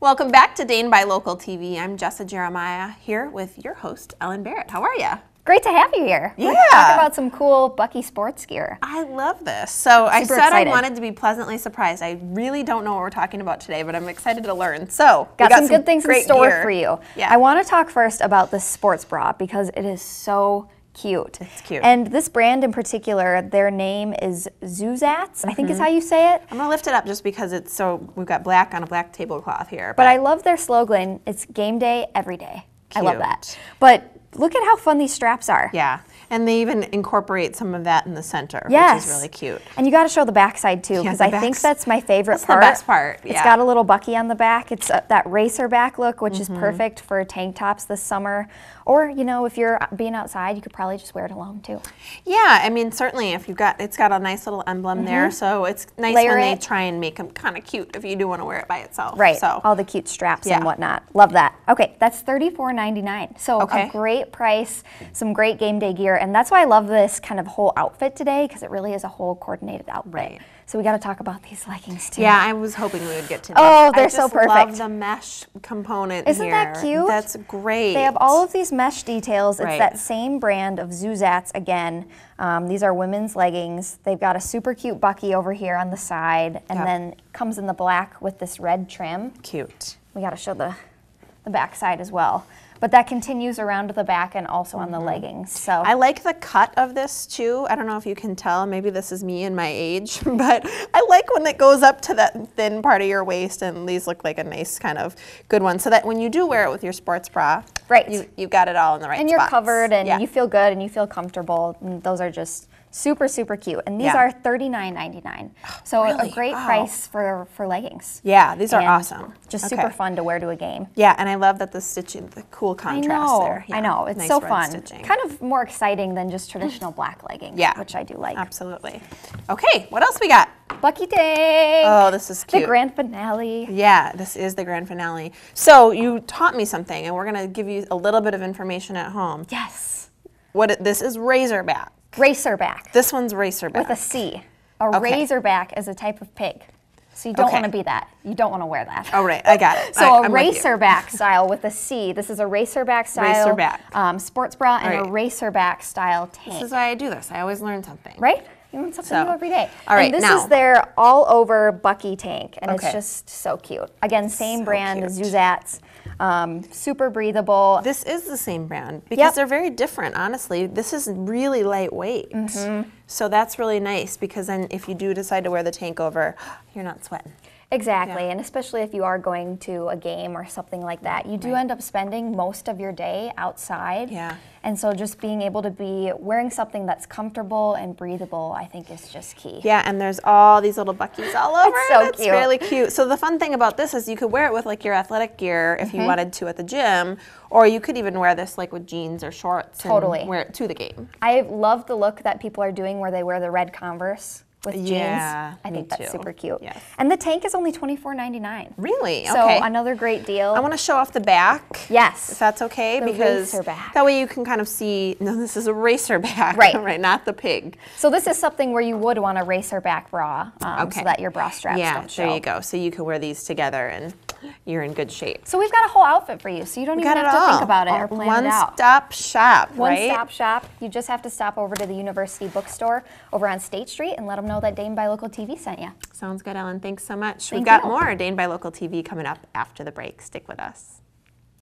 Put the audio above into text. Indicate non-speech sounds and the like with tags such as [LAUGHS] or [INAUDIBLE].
Welcome back to Dane Buy Local TV. I'm Jessa Jeremiah here with your host, Ellen Barrett. How are you? Great to have you here. Yeah. Let's talk about some cool Bucky sports gear. I love this. So I said excited. I wanted to be pleasantly surprised. I really don't know what we're talking about today, but I'm excited to learn. So we Got, some, good things in store gear. for you. Yeah. I want to talk first about the sports bra because it is so cute. It's cute. And this brand in particular, their name is Zoozatz, I Mm-hmm. think is how you say it. I'm gonna lift it up just because it's so we've got black on a black tablecloth here. But I love their slogan. It's game day every day. I love that. But look at how fun these straps are. yeah, and they even incorporate some of that in the center, Yes. which is really cute. And you got to show the backside too, because the I think that's my favorite that's the part. best part, It's yeah. got a little Bucky on the back. It's uh, that racer back look, which Mm-hmm. is perfect for tank tops this summer. Or you know, if you're being outside, you could probably just wear it alone too. Yeah, I mean certainly if you've got it's got a nice little emblem there, so it's nice Mm-hmm. Layer when they try and make them kind of cute if you do want to wear it by itself. Right. So All the cute straps Yeah. and whatnot. Love that. Okay, that's $34.99. So Okay. a great price, some great game day gear, and that's why I love this kind of whole outfit today because it really is a whole coordinated outfit. Right. So we got to talk about these leggings too. Yeah, I was hoping we would get to. Oh, this. they're so just Love perfect. the mesh component Isn't here. that cute? That's great. They have all of these mesh details. It's Right. that same brand of Zoozatz again. Um, these are women's leggings. They've got a super cute Bucky over here on the side, and Yep. then comes in the black with this red trim. cute. We got to show the the back side as well. But that continues around the back and also on the leggings. So Mm-hmm. I like the cut of this too. I don't know if you can tell. Maybe this is me and my age, [LAUGHS] but I like when it goes up to that thin part of your waist, and these look like a nice kind of good one. So that when you do wear it with your sports bra, Right. you you've got it all in the right. and you're covered and yeah. you feel good and you feel comfortable. And those are just super super cute. And these Yeah. are $39.99. So a- Really? a great Wow. price for for leggings. Yeah, these are And awesome. Just Okay. super fun to wear to a game. Yeah, and I love that the stitching, the cool I contrast know, there. I Yeah, know. It's nice so fun. stitching. Kind of more exciting than just traditional [LAUGHS] black leggings, Yeah. which I do like. Absolutely. Okay, what else we got? Bucky Tank. Oh, this is the grand finale. Yeah, this is the grand finale. So you taught me something, and we're gonna give you a little bit of information at home. Yes. What it, this is Razorback. Racerback This one's Racerback. with a C. A Okay. razorback is a type of pig. So you don't Okay. want to be that. You don't want to wear that. Oh right, I got it. So I, a I'm racerback style with a C. This is a racerback style Racerback. Um, sports bra and a racerback style tank. This is why I do this. I always learn something. right? You want something So, new every day. all right, and this now- is their all over Bucky tank, and Okay. it's just so cute. Again, same So brand cute. as Zoozatz. Um, super breathable. This is the same brand because Yep. they're very different. Honestly, this is really lightweight. Mm-hmm. So that's really nice because then if you do decide to wear the tank over, you're not sweating. Exactly, Yeah. and especially if you are going to a game or something like that, you do end up spending most of your day outside. Yeah. And so just being able to be wearing something that's comfortable and breathable, I think is just key. Yeah, and there's all these little buckies all over. It's so it. It's cute. really cute. So the fun thing about this is you could wear it with like your athletic gear if Mm-hmm. you wanted to at the gym, or you could even wear this like with jeans or shorts Totally. wear it to the game. I love the look that people are doing where they wear the red Converse with jeans. Yeah, I think that's too. super cute. Yes. And the tank is only $24.99. Really? So okay. another great deal. I want to show off the back. Yes. If that's okay, The because racer back. that way you can kind of see. No, this is a racer [LAUGHS] back, Right. [LAUGHS] right? Not the pig. so this is something where you would want a racer back bra um, Okay. so that your bra straps yeah, don't show. Yeah, there you go. So you can wear these together, and you're in good shape. So we've got a whole outfit for you, so you don't even have to all. think about it A or plan it out. One-stop shop, One right? stop shop. You just have to stop over to the University Bookstore over on State Street and let them know that Dane Buy Local TV sent you. Sounds good, Ellen. Thanks so much. We've got you. more Dane Buy Local TV coming up after the break. Stick with us.